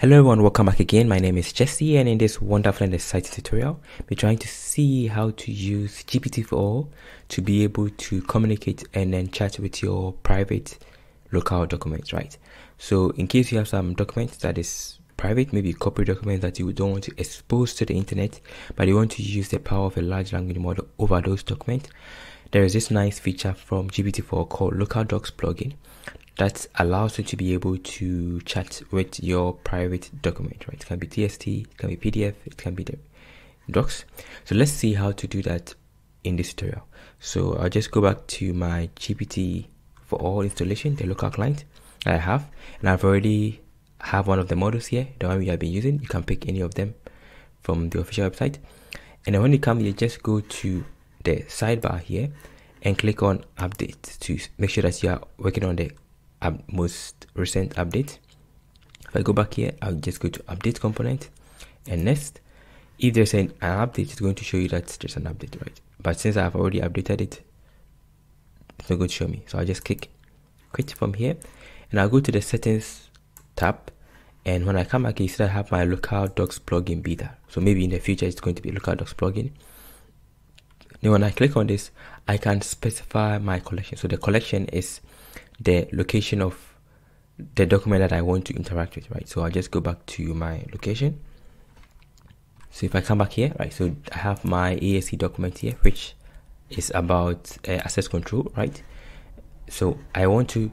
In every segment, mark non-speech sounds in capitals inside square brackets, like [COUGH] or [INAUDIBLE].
Hello everyone, welcome back again. My name is Jesse and in this wonderful and exciting tutorial, we're trying to see how to use GPT4All to be able to communicate and then chat with your private local documents, right? So in case you have some documents that is private, maybe corporate documents that you don't want to expose to the internet, but you want to use the power of a large language model over those documents, there is this nice feature from GPT4All called Local Docs plugin that allows you to be able to chat with your private document, right? It can be TXT, it can be PDF, it can be the docs. So let's see how to do that in this tutorial. So I'll just go back to my GPT for all installation, the local client I have, and I've already have one of the models here, the one we have been using. You can pick any of them from the official website. And then when you come you just go to the sidebar here and click on update to make sure that you are working on the most recent update. If I go back here, I'll just go to update component and next, if there's an, an update, it's going to show you that there's an update, right? But since I've already updated it, it's not going to show me. So I'll just click quit from here and I'll go to the settings tab. And when I come back, you see I have my local docs plugin beta. So maybe in the future, it's going to be local docs plugin. Then when I click on this, I can specify my collection. So the collection is the location of the document that I want to interact with, right? So I'll just go back to my location. So if I come back here, right, so I have my ASC document here, which is about uh, access control, right? So I want to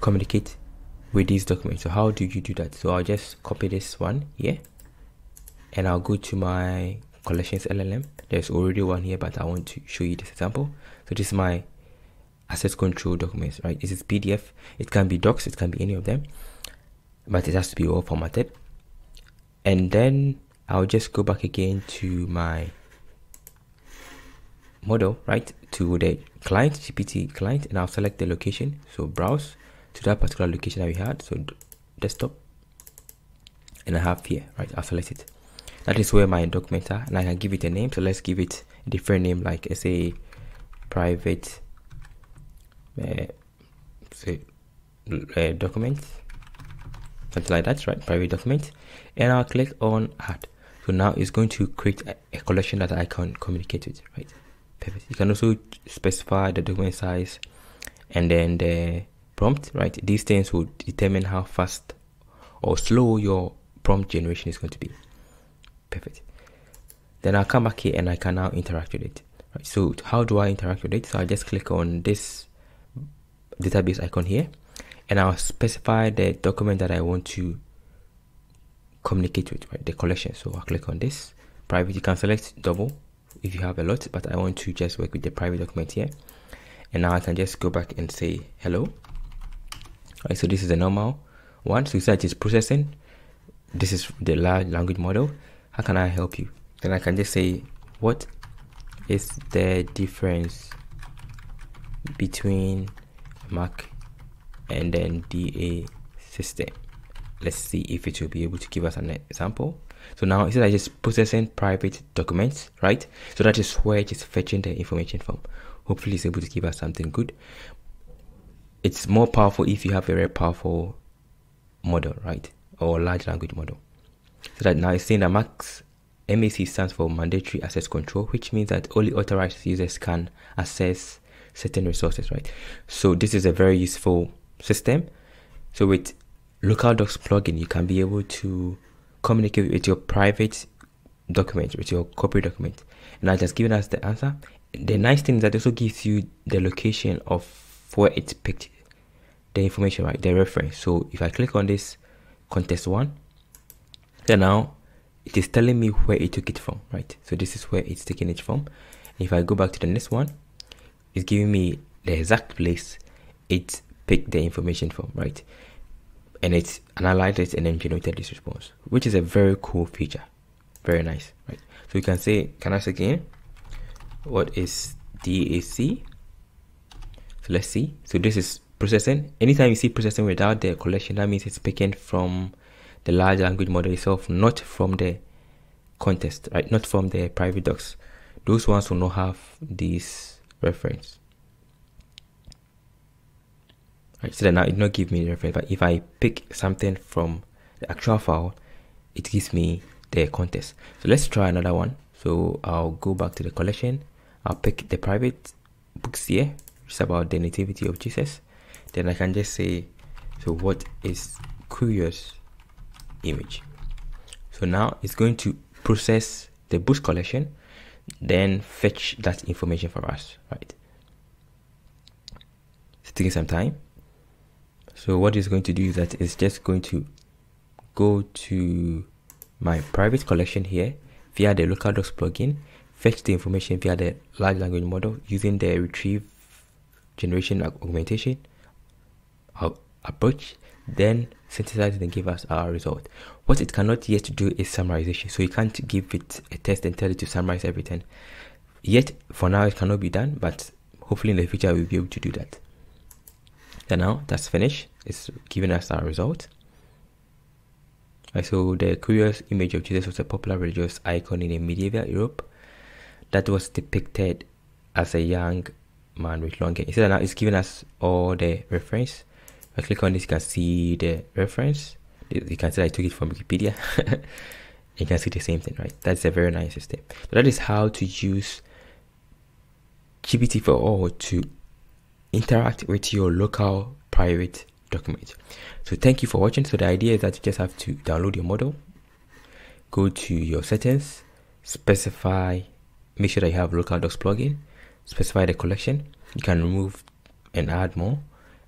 communicate with this document. So how do you do that? So I'll just copy this one here and I'll go to my collections LLM. There's already one here, but I want to show you this example. So this is my access control documents, right? This is PDF. It can be docs, it can be any of them, but it has to be all formatted. And then I'll just go back again to my model, right? To the client, GPT client, and I'll select the location. So browse to that particular location that we had. So desktop, and I have here, right? I'll select it. That is where my documents are, and I can give it a name. So let's give it a different name, like say private uh, say uh, document something like that right? Private documents. And I'll click on add. So now it's going to create a, a, collection that I can communicate with right? Perfect. You can also specify the document size and then the prompt right? These things will determine how fast or slow your prompt generation is going to be. Perfect. Then I'll come back here and I can now interact with it right? So how do I interact with it? So I just click on this database icon here and I'll specify the document that I want to communicate with, right? The collection. So I'll click on this private. You can select double if you have a lot, but I want to just work with the private document here. And now I can just go back and say hello. All right, so this is the normal one. So said it's processing. This is the large language model. How can I help you? Then I can just say, what is the difference between Mac and then DA system. Let's see if it will be able to give us an example. So now instead of just processing private documents, right? So that is where it is fetching the information from. Hopefully it's able to give us something good. It's more powerful if you have a very powerful model, right? Or large language model. So that now it's saying that MAX MAC stands for mandatory access control, which means that only authorized users can access certain resources, right? So this is a very useful system. So with local docs plugin, you can be able to communicate with your private document, with your corporate document. And I just given us the answer. The nice thing is that also gives you the location of where it picked the information, right? The reference. So if I click on this contest one, then now it is telling me where it took it from, right? So this is where it's taking it from. If I go back to the next one, it's giving me the exact place it picked the information from, right? And it's analyzed it and then generated this response, which is a very cool feature. Very nice, right? So you can say, can I say again? What is DAC? So let's see. So this is processing. Anytime you see processing without the collection, that means it's picking from the large language model itself, not from the context, right? Not from the private docs. Those ones will not have these reference. Right, so that now it not give me the reference, but if I pick something from the actual file, it gives me the context. So let's try another one. So I'll go back to the collection. I'll pick the private books here, which is about the nativity of Jesus. Then I can just say, so what is curious image? So now it's going to process the books collection, then fetch that information for us, right? It's taking some time. So what it's going to do is that it's just going to go to my private collection here via the local docs plugin, fetch the information via the large language model using the retrieve generation augmentation uh, approach, then synthesize it and give us our result. What it cannot yet do is summarization. So you can't give it a test and tell it to summarize everything. Yet, for now, it cannot be done, but hopefully in the future we'll be able to do that. And now that's finished. It's giving us our result. So the curious image of Jesus was a popular religious icon in medieval Europe that was depicted as a young man with long hair. Instead, now it's giving us all the reference. I click on this, you can see the reference. You can see I took it from Wikipedia. [LAUGHS] you can see the same thing, right? That's a very nice system. That is how to use GPT4All to interact with your local private document. So thank you for watching. So the idea is that you just have to download your model, go to your settings, specify, make sure that you have local docs plugin, specify the collection. You can remove and add more,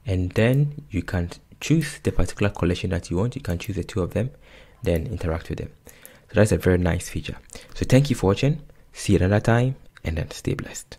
and then you can choose the particular collection that you want. You can choose the two of them, then interact with them. So that's a very nice feature. So thank you for watching. See you another time, and then stay blessed.